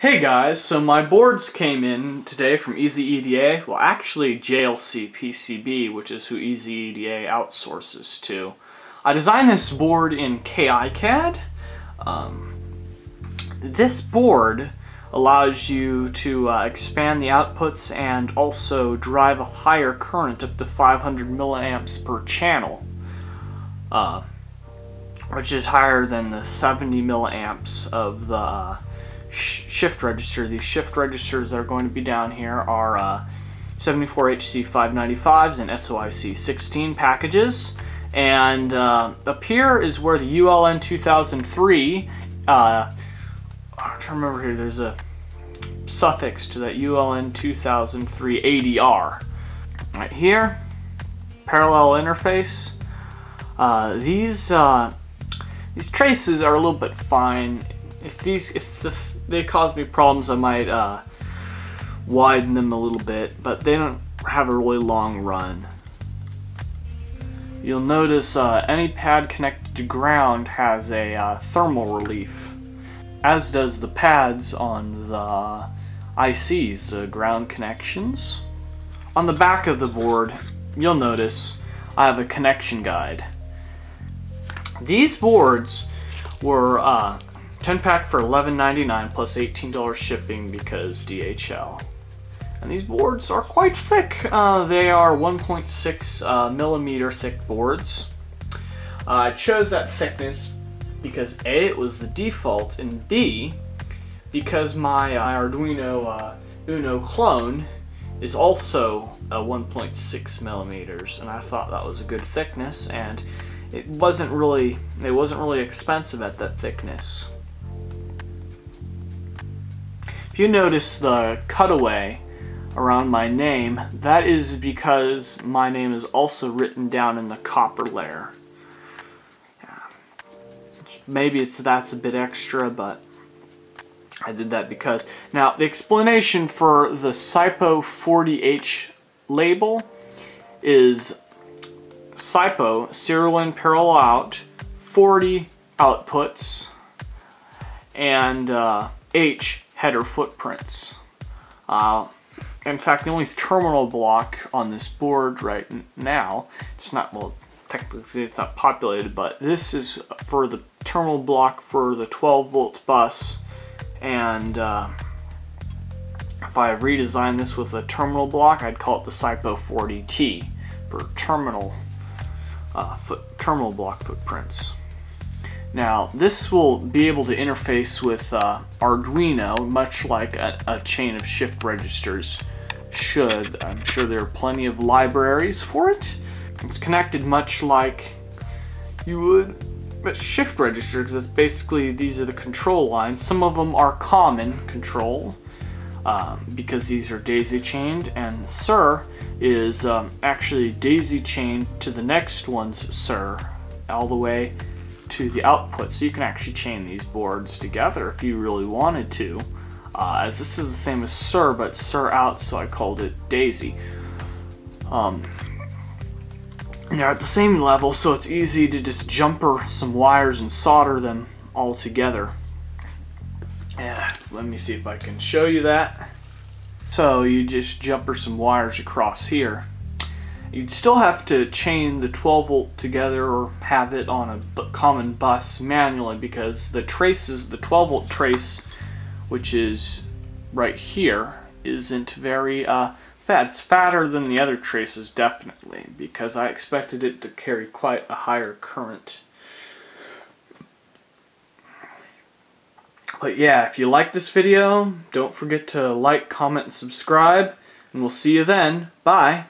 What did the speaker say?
Hey guys, so my boards came in today from EasyEDA. Well, actually JLCPCB, which is who EasyEDA outsources to. I designed this board in KiCad. Um, this board allows you to uh, expand the outputs and also drive a higher current up to 500 milliamps per channel, uh, which is higher than the 70 milliamps of the shift register. These shift registers that are going to be down here are uh, 74HC595s and SOIC 16 packages. And uh, up here is where the ULN 2003, uh, I'm trying to remember here, there's a suffix to that ULN 2003 ADR. Right here, parallel interface. Uh, these uh, these traces are a little bit fine. If these if the they cause me problems, I might uh, widen them a little bit, but they don't have a really long run. You'll notice uh, any pad connected to ground has a uh, thermal relief, as does the pads on the ICs, the ground connections. On the back of the board, you'll notice I have a connection guide. These boards were uh, 10 pack for $11.99 plus $18 shipping because DHL. And these boards are quite thick. Uh, they are 1.6 uh, millimeter thick boards. Uh, I chose that thickness because A, it was the default, and B, because my Arduino uh, Uno clone is also a 1.6 millimeters, and I thought that was a good thickness, and it wasn't really it wasn't really expensive at that thickness. If you notice the cutaway around my name, that is because my name is also written down in the copper layer. Maybe it's that's a bit extra, but I did that because. Now, the explanation for the SiPo 40H label is SiPo, serial in, parallel out, 40 outputs, and uh, H, header footprints. Uh, in fact, the only terminal block on this board right now, it's not, well, technically it's not populated, but this is for the terminal block for the 12 volt bus. And uh, if I redesigned this with a terminal block, I'd call it the SiPo 40T for terminal uh, foot, terminal block footprints. Now, this will be able to interface with uh, Arduino, much like a, a, chain of shift registers should. I'm sure there are plenty of libraries for it. It's connected much like you would a shift register, because it's basically, these are the control lines. Some of them are common control, um, because these are daisy chained, and SIR is um, actually daisy chained to the next one's SIR, all the way to the output. So you can actually chain these boards together if you really wanted to. Uh, as this is the same as SIR, but SIR out, so I called it Daisy. Um, they're at the same level, so it's easy to just jumper some wires and solder them all together. Yeah, let me see if I can show you that. So you just jumper some wires across here. You'd still have to chain the 12 volt together or have it on a common bus manually because the traces, the 12 volt trace, which is right here, isn't very uh, fat. It's fatter than the other traces, definitely, because I expected it to carry quite a higher current. But yeah, if you like this video, don't forget to like, comment, and subscribe, and we'll see you then. Bye!